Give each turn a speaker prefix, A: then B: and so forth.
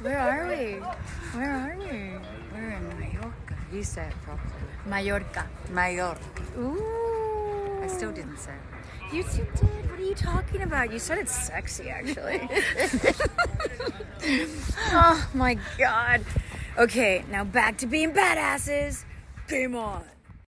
A: Where are we? Where are we?
B: We're in Mallorca. You say it properly.
A: Mallorca.
B: Mallorca.
A: Ooh.
B: I still didn't say it.
A: You two did. What are you talking about? You said it's sexy, actually. oh my god. Okay, now back to being badasses. Game on.